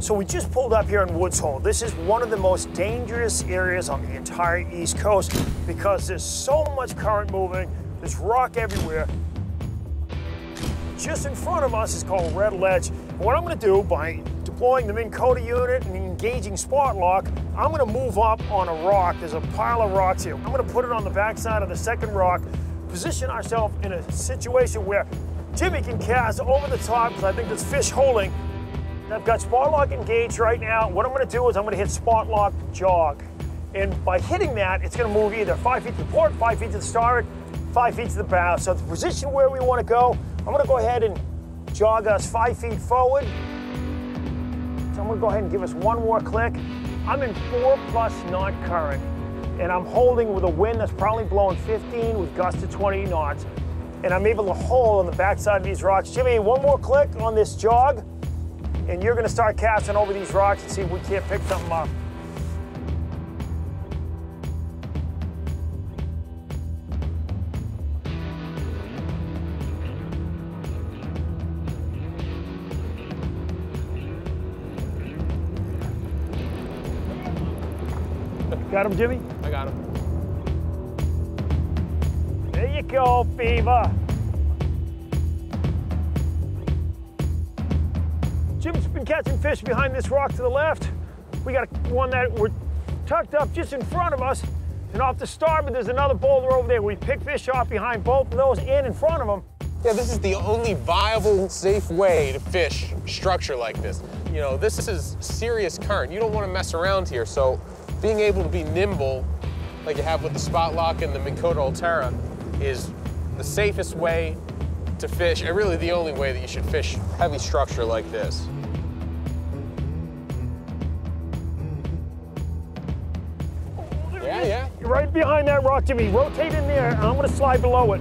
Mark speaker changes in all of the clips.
Speaker 1: So we just pulled up here in Woods Hole. This is one of the most dangerous areas on the entire East Coast because there's so much current moving, there's rock everywhere. Just in front of us is called Red Ledge. And what I'm gonna do by deploying the Minn Kota unit and engaging Spot Lock, I'm gonna move up on a rock. There's a pile of rocks here. I'm gonna put it on the backside of the second rock, position ourselves in a situation where Jimmy can cast over the top because I think there's fish holding I've got spot lock engaged right now. What I'm gonna do is I'm gonna hit spot lock jog. And by hitting that, it's gonna move either five feet to the port, five feet to the starboard, five feet to the bow. So the position where we wanna go, I'm gonna go ahead and jog us five feet forward. So I'm gonna go ahead and give us one more click. I'm in four plus knot current, and I'm holding with a wind that's probably blowing 15 with gusts to 20 knots. And I'm able to hold on the backside of these rocks. Jimmy, one more click on this jog and you're gonna start casting over these rocks and see if we can't pick something up. Got him, Jimmy?
Speaker 2: I got him.
Speaker 1: There you go, Beaver. Been catching fish behind this rock to the left. We got one that we're tucked up just in front of us. And off the starboard, there's another boulder over there. We pick fish off behind both of those and in front of them.
Speaker 2: Yeah, this is the only viable, safe way to fish structure like this. You know, this is serious current. You don't want to mess around here. So being able to be nimble, like you have with the Spot Lock and the Minn Kota Ulterra, is the safest way to fish, and really the only way that you should fish heavy structure like this. Yeah, yeah.
Speaker 1: You're right behind that rock, Jimmy. Rotate in there, and I'm gonna slide below it.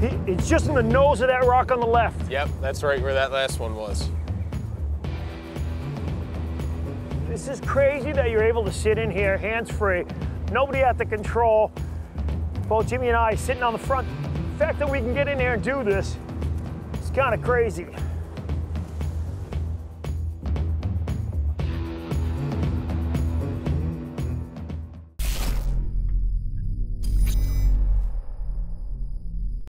Speaker 1: He, it's just in the nose of that rock on the left.
Speaker 2: Yep, that's right where that last one was.
Speaker 1: This is crazy that you're able to sit in here hands-free, nobody at the control. Both Jimmy and I sitting on the front. The fact that we can get in here and do this, it's kind of crazy.